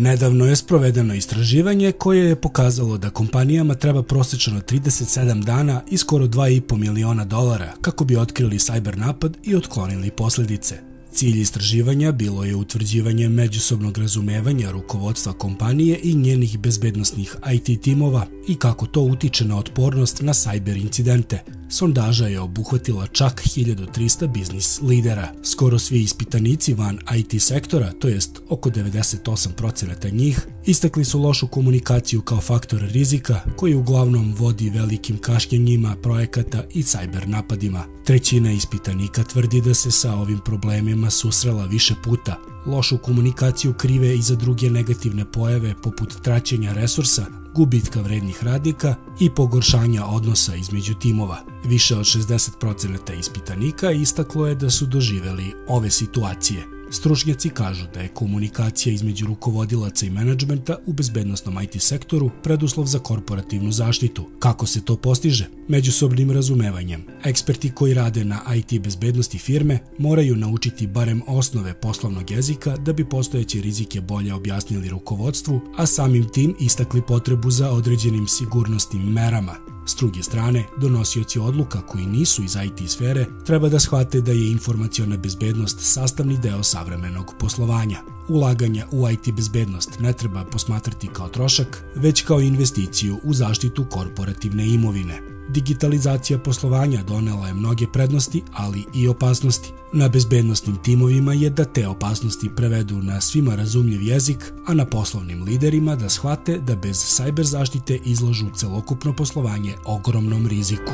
Nedavno je sprovedeno istraživanje koje je pokazalo da kompanijama treba prosječno 37 dana i skoro 2,5 miliona dolara kako bi otkrili cyber napad i otklonili posljedice. Cilj istraživanja bilo je utvrđivanje međusobnog razumevanja rukovodstva kompanije i njenih bezbednostnih IT timova i kako to utiče na otpornost na cyber incidente. Sondaža je obuhvatila čak 1300 biznis lidera. Skoro svi ispitanici van IT sektora, to jest oko 98% njih, istakli su lošu komunikaciju kao faktor rizika koji uglavnom vodi velikim kašnjenjima projekata i cyber napadima. Trećina ispitanika tvrdi da se sa ovim problemima susrela više puta. Lošu komunikaciju krive i za druge negativne pojave poput traćenja resursa, gubitka vrednih radnika i pogoršanja odnosa između timova. Više od 60% ispitanika istaklo je da su doživeli ove situacije. Stručnjaci kažu da je komunikacija između rukovodilaca i menadžmenta u bezbednostnom IT sektoru preduslov za korporativnu zaštitu. Kako se to postiže? Međusobnim razumevanjem. Eksperti koji rade na IT bezbednosti firme moraju naučiti barem osnove poslovnog jezika da bi postojeće rizike bolje objasnili rukovodstvu, a samim tim istakli potrebu za određenim sigurnosnim merama. S druge strane, donosioci odluka koji nisu iz IT sfere treba da shvate da je informacijona bezbednost sastavni deo savremenog poslovanja. Ulaganja u IT bezbednost ne treba posmatrati kao trošak, već kao investiciju u zaštitu korporativne imovine. Digitalizacija poslovanja donela je mnoge prednosti, ali i opasnosti. Na bezbednostnim timovima je da te opasnosti prevedu na svima razumljiv jezik, a na poslovnim liderima da shvate da bez sajber zaštite izlažu celokupno poslovanje ogromnom riziku.